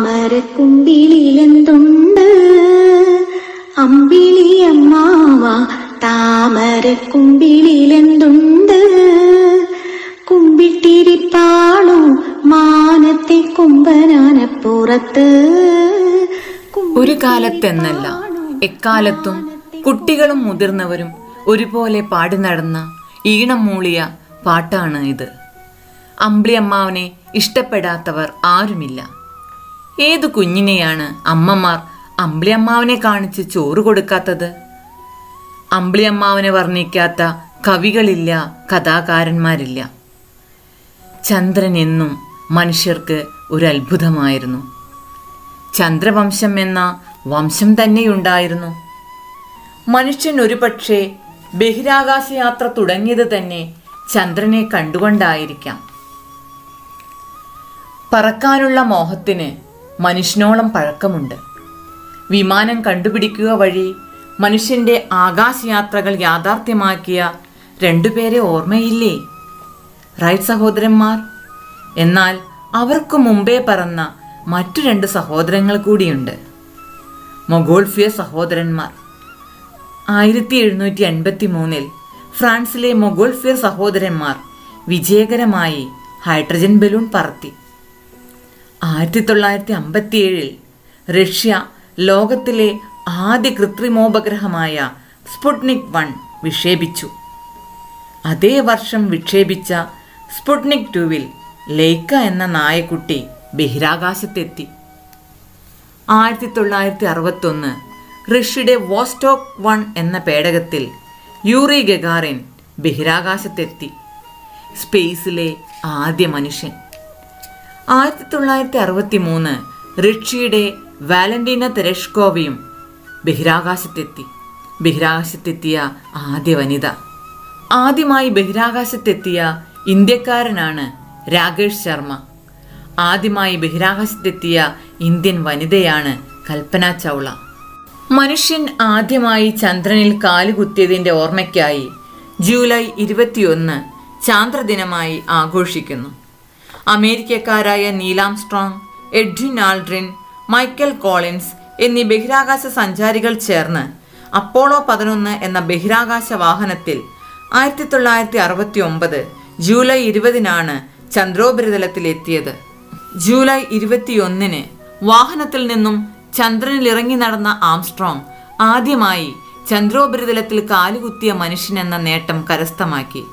താമരക്കുമ്പിളിലെന്തുണ്ട് അമ്പിളിയമ്മാവ താമരക്കുമ്പിളിലെന്തുണ്ട് കുമ്പിട്ടിരിപ്പാളു മാനത്തെ കുമ്പനാനപ്പുറത്ത്. ഒരു കാലത്തെന്നല്ല എക്കാലത്തും കുട്ടികളും മുതിർന്നവരും ഒരുപോലെ പാടി നടന്ന ഈണം മൂളിയ പാട്ടാണ് ഇത്. അമ്പിളിയമ്മാവനെ ഇഷ്ടപ്പെടാത്തവർ ആരുമില്ല. ഏതു കുഞ്ഞിനെയാണ് അമ്മമാർ അമ്പിളിയമ്മാവനെ കാണിച്ച് ചോറ് കൊടുക്കാത്തത്? അമ്പിളിയമ്മാവനെ വർണിക്കാത്ത കവികളില്ല കഥാകാരന്മാരില്ല. ചന്ദ്രൻ എന്നും മനുഷ്യർക്ക് ഒരു അത്ഭുതമായിരുന്നു ചന്ദ്രവംശം എന്ന വംശം തന്നെയുണ്ടായിരുന്നു. മനുഷ്യൻ ഒരുപക്ഷെ ബഹിരാകാശയാത്ര തുടങ്ങിയത് തന്നെ ചന്ദ്രനെ കണ്ടുകൊണ്ടായിരിക്കാം. പറക്കാനുള്ള മോഹത്തിന് മനുഷ്യനോളം പഴക്കമുണ്ട്. വിമാനം കണ്ടുപിടിക്കുക വഴി മനുഷ്യന്റെ ആകാശയാത്രകൾ യാഥാർത്ഥ്യമാക്കിയ രണ്ടുപേരെ ഓർമ്മയില്ലേ? റൈറ്റ് സഹോദരന്മാർ? എന്നാൽ അവർക്ക് മുമ്പേ പറന്ന മറ്റു രണ്ട് സഹോദരങ്ങൾ കൂടിയുണ്ട്. മൊഗോൾഫിയ സഹോദരന്മാർ. ആയിരത്തി എഴുന്നൂറ്റി എൺപത്തി മൂന്നിൽ ഫ്രാൻസിലെ മൊഗോൾഫിയർ സഹോദരന്മാർ വിജയകരമായി ഹൈഡ്രജൻ ബലൂൺ പറത്തി. ആയിരത്തി തൊള്ളായിരത്തി അമ്പത്തിയേഴിൽ റഷ്യ ലോകത്തിലെ ആദ്യ കൃത്രിമോപഗ്രഹമായ സ്പുട്നിക് വൺ വിക്ഷേപിച്ചു. അതേ വർഷം വിക്ഷേപിച്ച സ്പുട്നിക് ടുവിൽ ലൈക്ക എന്ന നായക്കുട്ടി ബഹിരാകാശത്തെത്തി. ആയിരത്തി തൊള്ളായിരത്തി അറുപത്തൊന്ന് റഷ്യയുടെ വോസ്റ്റോക്ക് വൺ എന്ന പേടകത്തിൽ യൂറി ഗഗാറിൻ ബഹിരാകാശത്തെത്തി. സ്പേസിലെ ആദ്യ മനുഷ്യൻ. ആയിരത്തി തൊള്ളായിരത്തി അറുപത്തി മൂന്ന് റഷ്യയുടെ വാലന്റീന തെരഷ്കോവയും ബഹിരാകാശത്തെത്തി. ബഹിരാകാശത്തെത്തിയ ആദ്യ വനിത. ആദ്യമായി ബഹിരാകാശത്തെത്തിയ ഇന്ത്യക്കാരനാണ് രാകേഷ് ശർമ്മ. ആദ്യമായി ബഹിരാകാശത്തെത്തിയ ഇന്ത്യൻ വനിതയാണ് കൽപ്പന ചൗള. മനുഷ്യൻ ആദ്യമായി ചന്ദ്രനിൽ കാലുകുത്തിയതിന്റെ ഓർമ്മയ്ക്കായി ജൂലൈ ഇരുപത്തിയൊന്ന് ചാന്ദ്രദിനമായി ആഘോഷിക്കുന്നു. അമേരിക്കക്കാരായ Neil Armstrong Edwin Aldrin Michael Collins എന്നീ ബഹിരാകാശ സഞ്ചാരികൾ ചേർന്ന് അപ്പോളോ പതിനൊന്ന് എന്ന ബഹിരാകാശ വാഹനത്തിൽ ആയിരത്തി തൊള്ളായിരത്തി അറുപത്തി ഒമ്പത് ജൂലൈ ഇരുപതിനാണ് ചന്ദ്രോപരിതലത്തിലെത്തിയത്. ജൂലൈ ഇരുപത്തിയൊന്നിന് വാഹനത്തിൽ നിന്നും ചന്ദ്രനിൽ ഇറങ്ങി നടന്ന ആംസ്ട്രോങ് ആദ്യമായി ചന്ദ്രോപരിതലത്തിൽ കാലുകുത്തിയ മനുഷ്യനെന്ന നേട്ടം കരസ്ഥമാക്കി.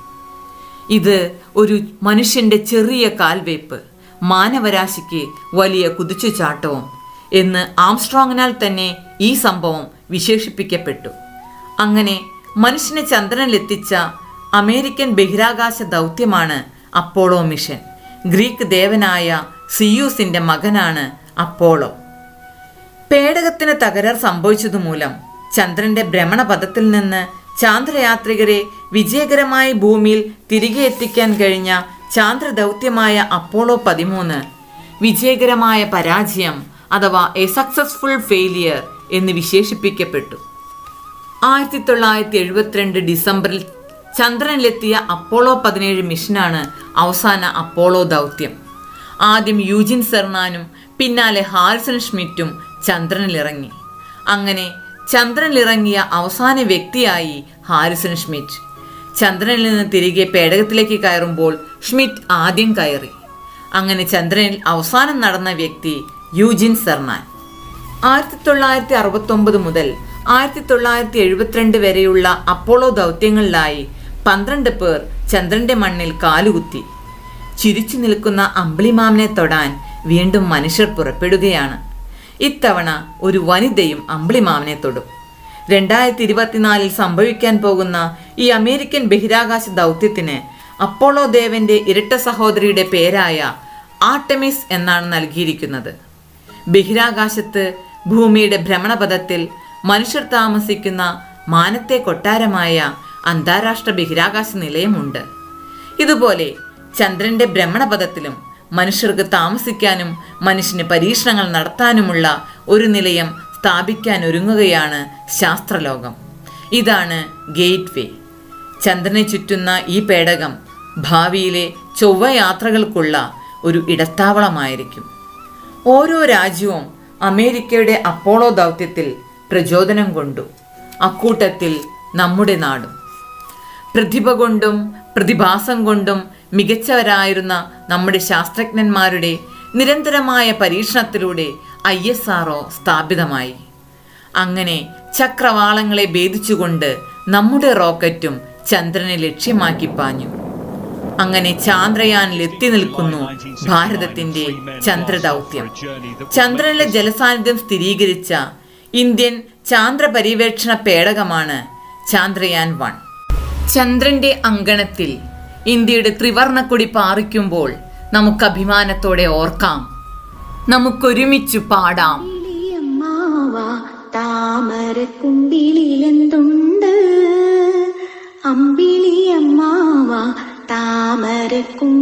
ഇത് ഒരു മനുഷ്യന്റെ ചെറിയ കാൽവയ്പ് മാനവരാശിക്ക് വലിയ കുതിച്ചുചാട്ടവും എന്ന് ആംസ്ട്രോങ്ങിനാൽ തന്നെ ഈ സംഭവം വിശേഷിപ്പിക്കപ്പെട്ടു. അങ്ങനെ മനുഷ്യനെ ചന്ദ്രനിലെത്തിച്ച അമേരിക്കൻ ബഹിരാകാശ ദൗത്യമാണ് അപ്പോളോ മിഷൻ. ഗ്രീക്ക് ദേവനായ സിയൂസിന്റെ മകനാണ് അപ്പോളോ. പേടകത്തിന് തകരാർ സംഭവിച്ചതുമൂലം ചന്ദ്രന്റെ ഭ്രമണപഥത്തിൽ നിന്ന് ചാന്ദ്രയാത്രികരെ വിജയകരമായി ഭൂമിയിൽ തിരികെ എത്തിക്കാൻ കഴിഞ്ഞ ചാന്ദ്രദൗത്യമായ അപ്പോളോ പതിമൂന്ന്. വിജയകരമായ പരാജയം അഥവാ എ സക്സസ്ഫുൾ ഫെയിലിയർ എന്ന് വിശേഷിപ്പിക്കപ്പെട്ടു. ആയിരത്തി തൊള്ളായിരത്തി എഴുപത്തിരണ്ട് ഡിസംബറിൽ ചന്ദ്രനിലെത്തിയ അപ്പോളോ പതിനേഴ് മിഷനാണ് അവസാന അപ്പോളോ ദൗത്യം. ആദ്യം യൂജിൻ സെർണാനും പിന്നാലെ ഹാരിസൺ ഷ്മിറ്റും ചന്ദ്രനിലിറങ്ങി. അങ്ങനെ ചന്ദ്രനിലിറങ്ങിയ അവസാന വ്യക്തിയായി ഹാരിസൺ ഷ്മിറ്റ് ചന്ദ്രനിൽ നിന്ന് തിരികെ പേടകത്തിലേക്ക് കയറുമ്പോൾ ഷ്മിറ്റ് ആദ്യം കയറി. അങ്ങനെ ചന്ദ്രനിൽ അവസാനം നടന്ന വ്യക്തി യൂജിൻ സർമാൻ. ആയിരത്തി തൊള്ളായിരത്തി അറുപത്തൊമ്പത് മുതൽ ആയിരത്തി തൊള്ളായിരത്തി എഴുപത്തിരണ്ട് വരെയുള്ള അപ്പോളോ ദൗത്യങ്ങളിലായി പന്ത്രണ്ട് പേർ ചന്ദ്രന്റെ മണ്ണിൽ കാലുകുത്തി. ചിരിച്ചു നിൽക്കുന്ന അമ്പിളിമാമനെ തൊടാൻ വീണ്ടും മനുഷ്യർ പുറപ്പെടുകയാണ്. ഇത്തവണ ഒരു വനിതയും അമ്പിളിമാമനെ തൊടും. രണ്ടായിരത്തി ഇരുപത്തിനാലിൽ സംഭവിക്കാൻ പോകുന്ന ഈ അമേരിക്കൻ ബഹിരാകാശ ദൗത്യത്തിന് അപ്പോളോ ദേവന്റെ ഇരട്ട സഹോദരിയുടെ പേരായ ആർട്ടമിസ് എന്നാണ് നൽകിയിരിക്കുന്നത്. ബഹിരാകാശത്ത് ഭൂമിയുടെ ഭ്രമണപഥത്തിൽ മനുഷ്യർ താമസിക്കുന്ന മാനത്തെ കൊട്ടാരമായ അന്താരാഷ്ട്ര ബഹിരാകാശ നിലയമുണ്ട്. ഇതുപോലെ ചന്ദ്രന്റെ ഭ്രമണപഥത്തിലും മനുഷ്യർക്ക് താമസിക്കാനും മനുഷ്യന് പരീക്ഷണങ്ങൾ നടത്താനുമുള്ള ഒരു നിലയം സ്ഥാപിക്കാൻ ഒരുങ്ങുകയാണ് ശാസ്ത്രലോകം. ഇതാണ് ഗേറ്റ് വേ ചന്ദ്രനെ ചുറ്റുന്ന ഈ പേടകം ഭാവിയിലെ ചൊവ്വയാത്രകൾക്കുള്ള ഒരു ഇടത്താവളമായിരിക്കും. ഓരോ രാജ്യവും അമേരിക്കയുടെ അപ്പോളോ ദൗത്യത്തിൽ പ്രചോദനം കൊണ്ടു. അക്കൂട്ടത്തിൽ നമ്മുടെ നാടും. പ്രതിഭ കൊണ്ടും പ്രതിഭാസം കൊണ്ടും മികച്ചവരായിരുന്ന നമ്മുടെ ശാസ്ത്രജ്ഞന്മാരുടെ നിരന്തരമായ പരീക്ഷണത്തിലൂടെ ഐ എസ് ആർഒ സ്ഥാപിതമായി. അങ്ങനെ ചക്രവാളങ്ങളെ ഭേദിച്ചുകൊണ്ട് നമ്മുടെ റോക്കറ്റും ചന്ദ്രനെ ലക്ഷ്യമാക്കി പാഞ്ഞു. അങ്ങനെ ചാന്ദ്രയാനിൽ എത്തി നിൽക്കുന്നു ഭാരതത്തിന്റെ ചന്ദ്രദൗത്യം. ചന്ദ്രനിലെ ജലസാന്നിധ്യം സ്ഥിരീകരിച്ച ഇന്ത്യൻ ചാന്ദ്ര പര്യവേക്ഷണ പേടകമാണ് ചാന്ദ്രയാൻ വൺ. ചന്ദ്രന്റെ അങ്കണത്തിൽ ഇന്ത്യയുടെ ത്രിവർണക്കൊടി പാറിക്കുമ്പോൾ നമുക്ക് അഭിമാനത്തോടെ ഓർക്കാം. നമുക്കൊരുമിച്ചു പാടാം. അമ്മാവ അമ്പിളിയമ്മാവ താമരക്കുമ്പിളിലെന്തുണ്ട്?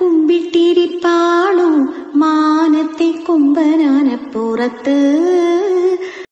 കുമ്പിട്ടിരിപ്പാണു മാനത്തെ കുമ്പനാനപ്പുറത്ത്